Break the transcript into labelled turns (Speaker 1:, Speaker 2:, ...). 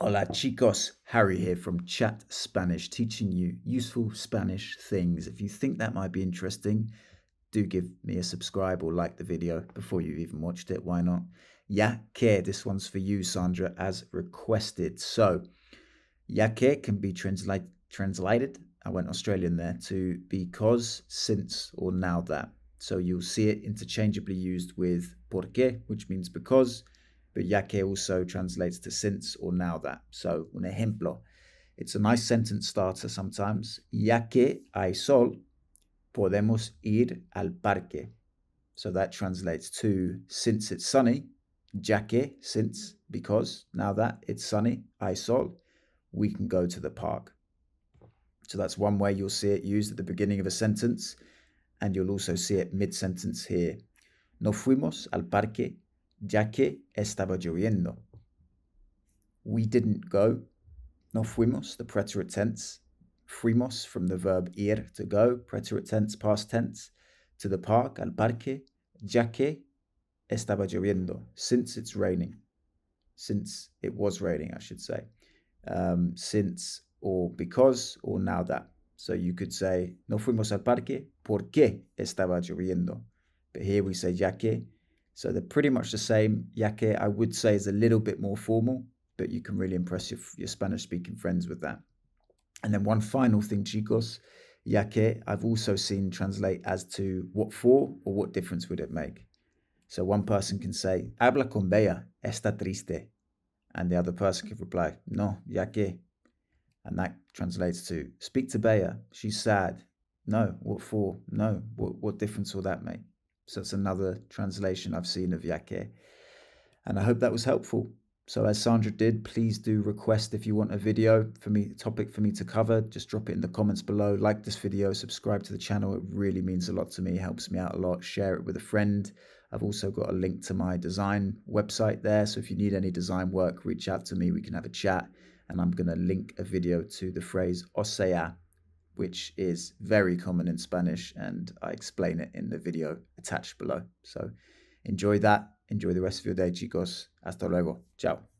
Speaker 1: Hola chicos, Harry here from Chat Spanish, teaching you useful Spanish things. If you think that might be interesting, do give me a subscribe or like the video before you've even watched it. Why not? Ya que, this one's for you, Sandra, as requested. So, ya que can be translate, translated, I went Australian there, to because, since, or now that. So you'll see it interchangeably used with porque, which means because, but ya que also translates to since or now that. So, un ejemplo. It's a nice sentence starter sometimes. Ya que hay sol, podemos ir al parque. So that translates to since it's sunny, ya que, since, because, now that it's sunny, hay sol, we can go to the park. So that's one way you'll see it used at the beginning of a sentence, and you'll also see it mid sentence here. No fuimos al parque ya que estaba lloviendo. We didn't go. No fuimos, the preterite tense. Fuimos from the verb ir, to go, preterite tense, past tense. To the park, al parque, ya que estaba lloviendo, since it's raining. Since it was raining, I should say. Um, since or because or now that. So you could say, no fuimos al parque porque estaba lloviendo. But here we say ya que so they're pretty much the same. Ya que, I would say, is a little bit more formal, but you can really impress your, your Spanish speaking friends with that. And then one final thing, chicos, ya que, I've also seen translate as to what for or what difference would it make. So one person can say, habla con Bea, está triste. And the other person could reply, no, ya que. And that translates to, speak to Bea, she's sad. No, what for? No, what, what difference will that make? So it's another translation I've seen of ya que. And I hope that was helpful. So as Sandra did, please do request if you want a video for me, topic for me to cover, just drop it in the comments below. Like this video, subscribe to the channel. It really means a lot to me, helps me out a lot. Share it with a friend. I've also got a link to my design website there. So if you need any design work, reach out to me. We can have a chat. And I'm going to link a video to the phrase o sea which is very common in Spanish, and I explain it in the video attached below. So enjoy that. Enjoy the rest of your day, chicos. Hasta luego. Ciao.